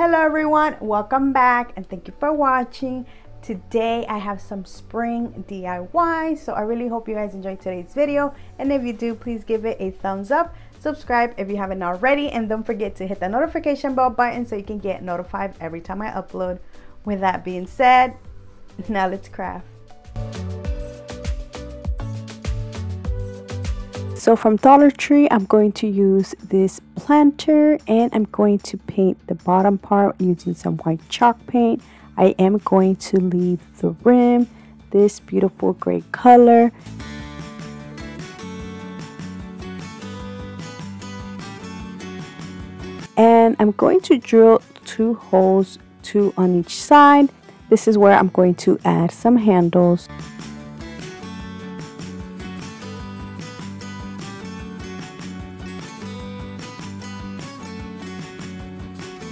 Hello everyone, welcome back and thank you for watching. Today I have some spring DIY, so I really hope you guys enjoyed today's video. And if you do, please give it a thumbs up, subscribe if you haven't already, and don't forget to hit the notification bell button so you can get notified every time I upload. With that being said, now let's craft. So from Dollar Tree, I'm going to use this planter and I'm going to paint the bottom part using some white chalk paint. I am going to leave the rim this beautiful gray color. And I'm going to drill two holes, two on each side. This is where I'm going to add some handles.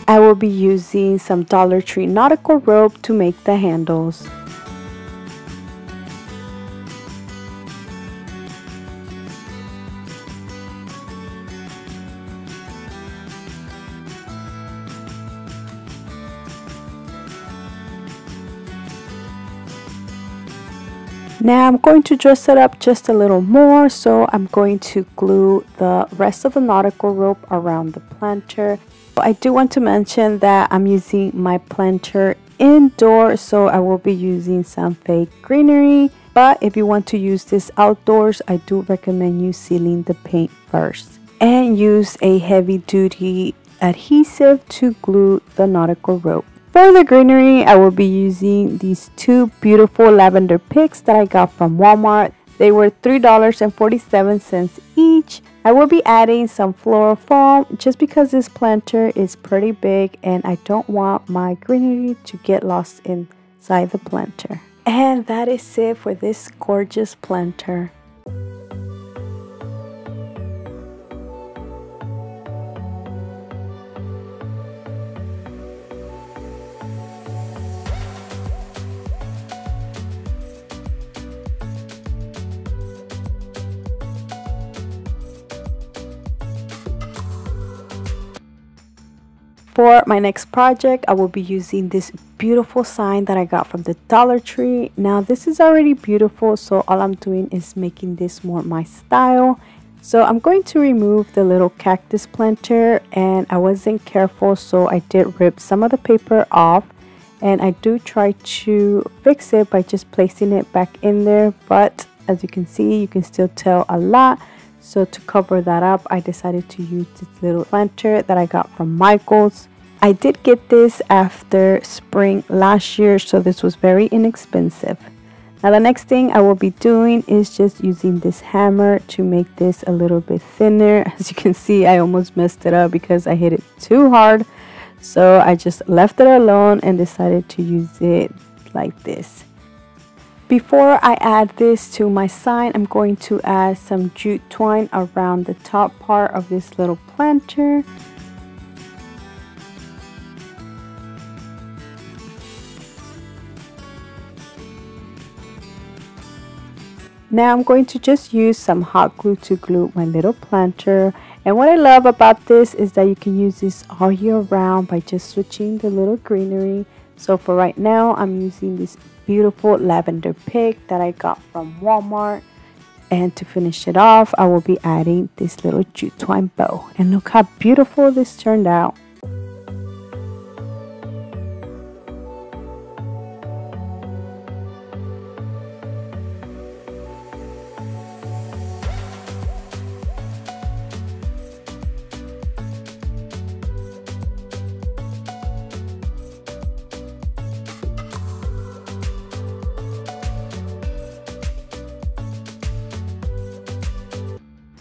I will be using some Dollar Tree nautical rope to make the handles. Now I'm going to dress it up just a little more so I'm going to glue the rest of the nautical rope around the planter. I do want to mention that I'm using my planter indoor, so I will be using some fake greenery but if you want to use this outdoors I do recommend you sealing the paint first and use a heavy duty adhesive to glue the nautical rope. For the greenery, I will be using these two beautiful lavender picks that I got from Walmart. They were $3.47 each. I will be adding some floral foam just because this planter is pretty big and I don't want my greenery to get lost inside the planter. And that is it for this gorgeous planter. For my next project, I will be using this beautiful sign that I got from the Dollar Tree. Now this is already beautiful, so all I'm doing is making this more my style. So I'm going to remove the little cactus planter and I wasn't careful so I did rip some of the paper off and I do try to fix it by just placing it back in there but as you can see you can still tell a lot so to cover that up, I decided to use this little planter that I got from Michaels. I did get this after spring last year, so this was very inexpensive. Now the next thing I will be doing is just using this hammer to make this a little bit thinner. As you can see, I almost messed it up because I hit it too hard. So I just left it alone and decided to use it like this. Before I add this to my sign, I'm going to add some jute twine around the top part of this little planter. Now I'm going to just use some hot glue to glue my little planter. And what I love about this is that you can use this all year round by just switching the little greenery. So for right now, I'm using this beautiful lavender pick that I got from Walmart. And to finish it off, I will be adding this little jute twine bow. And look how beautiful this turned out.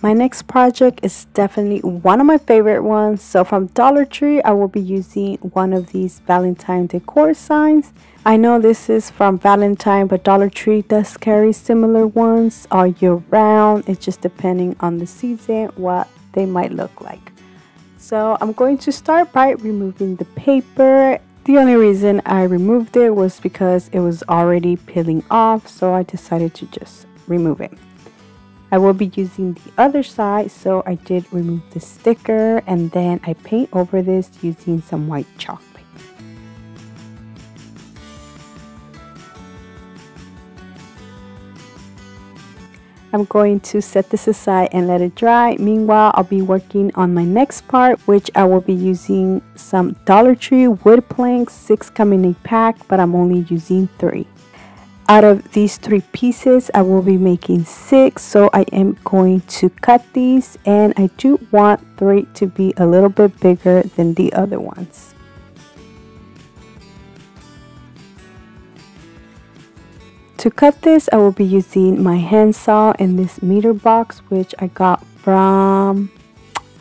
My next project is definitely one of my favorite ones. So from Dollar Tree, I will be using one of these Valentine decor signs. I know this is from Valentine, but Dollar Tree does carry similar ones all year round. It's just depending on the season what they might look like. So I'm going to start by removing the paper. The only reason I removed it was because it was already peeling off, so I decided to just remove it. I will be using the other side so I did remove the sticker and then I paint over this using some white chalk. I'm going to set this aside and let it dry. Meanwhile, I'll be working on my next part, which I will be using some Dollar Tree wood planks, six coming in a pack, but I'm only using three. Out of these three pieces, I will be making six, so I am going to cut these, and I do want three to be a little bit bigger than the other ones. To cut this, I will be using my handsaw and this meter box, which I got from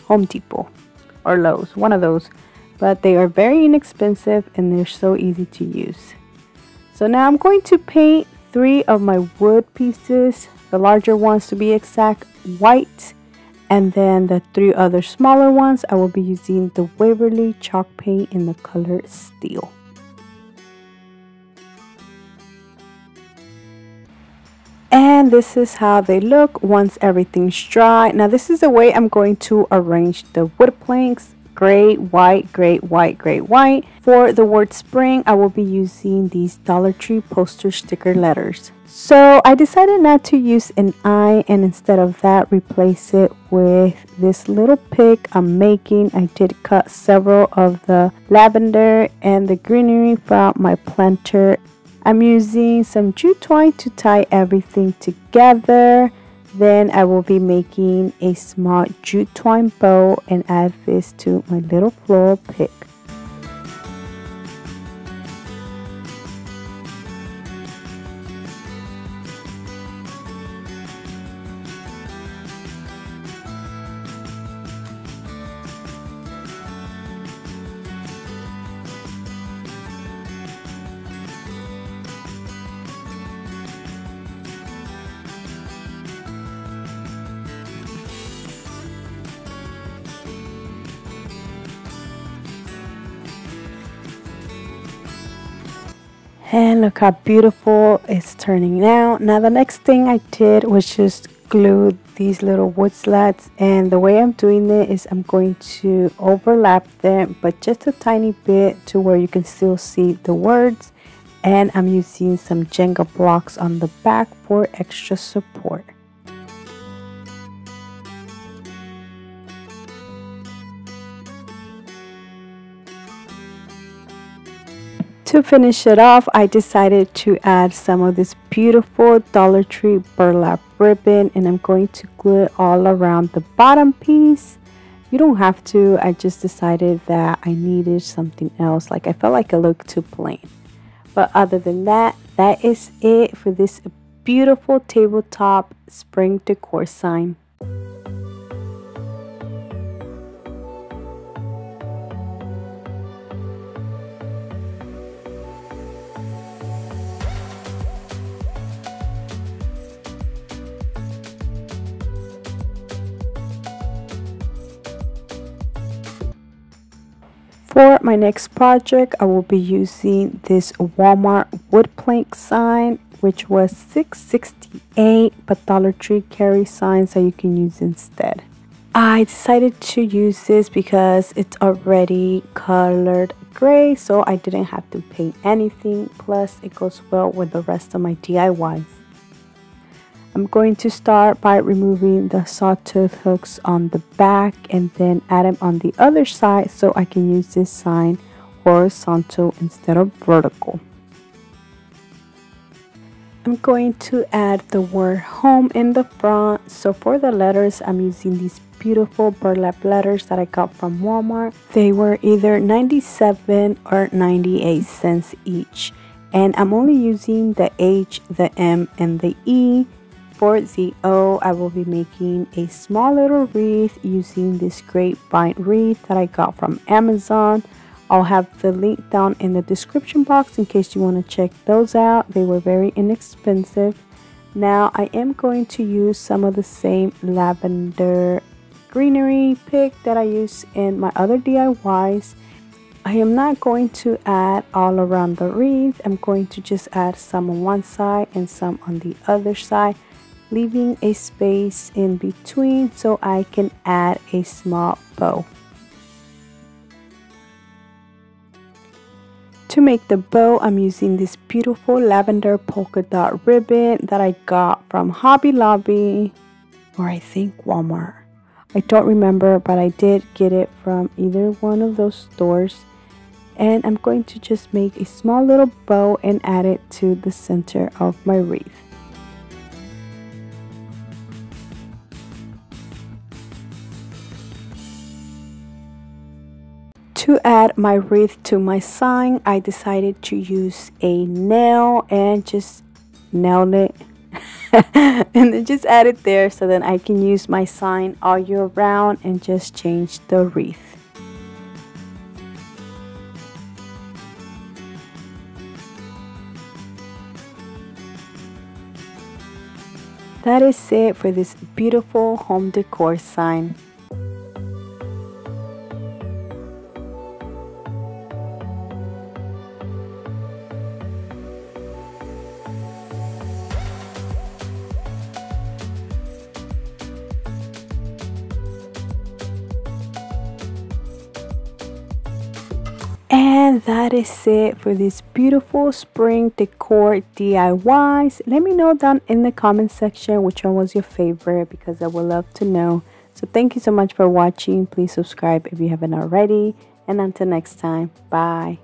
Home Depot or Lowe's, one of those. But they are very inexpensive and they're so easy to use. So now I'm going to paint three of my wood pieces, the larger ones to be exact, white. And then the three other smaller ones, I will be using the Waverly chalk paint in the color steel. and this is how they look once everything's dry now this is the way I'm going to arrange the wood planks gray white gray white gray white. For the word spring I will be using these Dollar Tree poster sticker letters. So I decided not to use an eye and instead of that replace it with this little pick I'm making. I did cut several of the lavender and the greenery from my planter. I'm using some jute twine to tie everything together. Then I will be making a small jute twine bow and add this to my little floral pick. And look how beautiful it's turning out. Now the next thing I did was just glue these little wood slats and the way I'm doing it is I'm going to overlap them but just a tiny bit to where you can still see the words and I'm using some Jenga blocks on the back for extra support To finish it off, I decided to add some of this beautiful Dollar Tree burlap ribbon and I'm going to glue it all around the bottom piece. You don't have to, I just decided that I needed something else. Like I felt like it looked too plain. But other than that, that is it for this beautiful tabletop spring decor sign. For my next project, I will be using this Walmart wood plank sign, which was $6.68, but Dollar Tree carry signs that you can use instead. I decided to use this because it's already colored gray, so I didn't have to paint anything. Plus, it goes well with the rest of my DIYs. I'm going to start by removing the sawtooth hooks on the back and then add them on the other side so I can use this sign horizontal instead of vertical. I'm going to add the word home in the front. So for the letters, I'm using these beautiful burlap letters that I got from Walmart. They were either 97 or 98 cents each. And I'm only using the H, the M, and the E for the O, I will be making a small little wreath using this grapevine wreath that I got from Amazon. I'll have the link down in the description box in case you want to check those out. They were very inexpensive. Now I am going to use some of the same lavender greenery pick that I use in my other DIYs. I am not going to add all around the wreath. I'm going to just add some on one side and some on the other side leaving a space in between so I can add a small bow. To make the bow, I'm using this beautiful lavender polka dot ribbon that I got from Hobby Lobby or I think Walmart. I don't remember, but I did get it from either one of those stores. And I'm going to just make a small little bow and add it to the center of my wreath. To add my wreath to my sign, I decided to use a nail and just nail it. and then just add it there so then I can use my sign all year round and just change the wreath. That is it for this beautiful home decor sign. And that is it for this beautiful spring decor DIYs. Let me know down in the comment section which one was your favorite because I would love to know. So thank you so much for watching. Please subscribe if you haven't already. And until next time, bye.